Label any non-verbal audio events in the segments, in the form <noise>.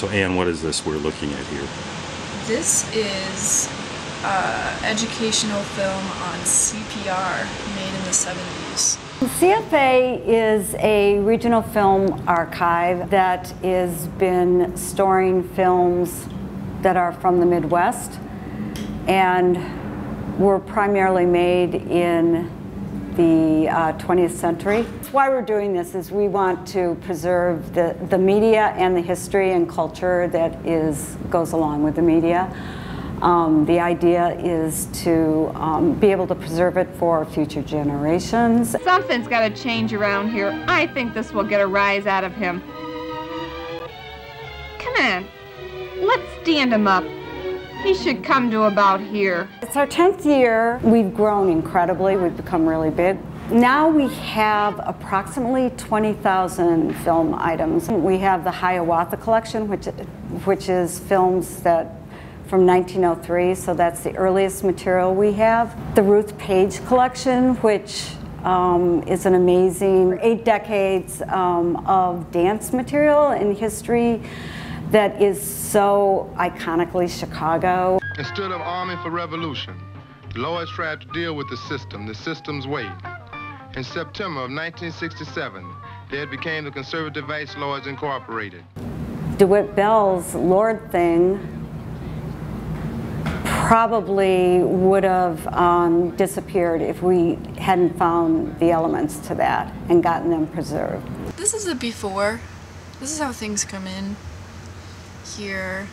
So Anne, what is this we're looking at here? This is uh, educational film on CPR made in the 70s. CFA is a regional film archive that has been storing films that are from the Midwest and were primarily made in the uh, 20th century. That's why we're doing this is we want to preserve the, the media and the history and culture that is goes along with the media. Um, the idea is to um, be able to preserve it for future generations. Something's got to change around here. I think this will get a rise out of him. Come on, let's stand him up. He should come to about here. It's our 10th year. We've grown incredibly. We've become really big. Now we have approximately 20,000 film items. We have the Hiawatha collection, which, which is films that from 1903, so that's the earliest material we have. The Ruth Page collection, which um, is an amazing eight decades um, of dance material and history that is so iconically Chicago. Instead of arming for revolution, the Lords tried to deal with the system, the system's way. In September of 1967, they became the Conservative Vice Lords Incorporated. DeWitt Beall's Lord thing probably would have um, disappeared if we hadn't found the elements to that and gotten them preserved. This is a before. This is how things come in here.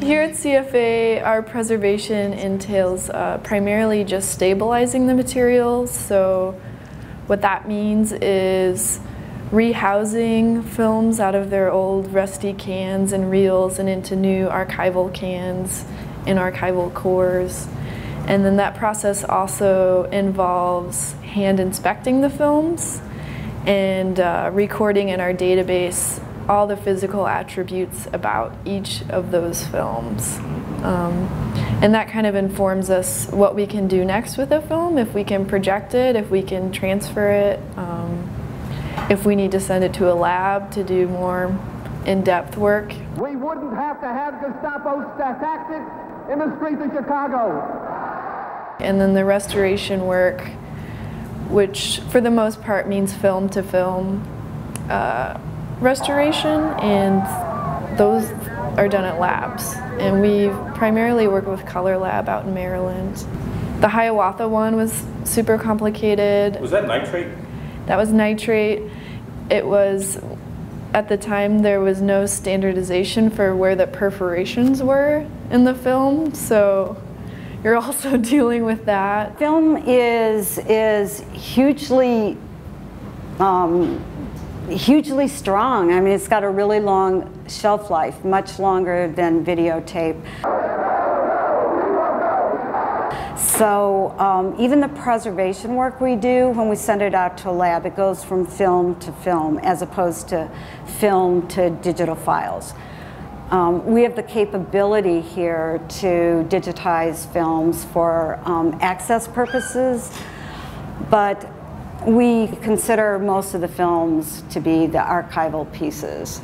Here at CFA, our preservation entails uh, primarily just stabilizing the materials. So what that means is rehousing films out of their old rusty cans and reels and into new archival cans and archival cores. And then that process also involves hand inspecting the films and uh, recording in our database all the physical attributes about each of those films. Um, and that kind of informs us what we can do next with a film, if we can project it, if we can transfer it, um, if we need to send it to a lab to do more in-depth work. We wouldn't have to have Gestapo tactics in the streets of Chicago. And then the restoration work, which for the most part means film to film, uh, restoration, and those are done at labs. And we primarily work with Colorlab out in Maryland. The Hiawatha one was super complicated. Was that nitrate? That was nitrate. It was, at the time, there was no standardization for where the perforations were in the film, so you're also <laughs> dealing with that. Film is, is hugely um, hugely strong. I mean, it's got a really long shelf life, much longer than videotape. So um, even the preservation work we do, when we send it out to a lab, it goes from film to film as opposed to film to digital files. Um, we have the capability here to digitize films for um, access purposes, but we consider most of the films to be the archival pieces.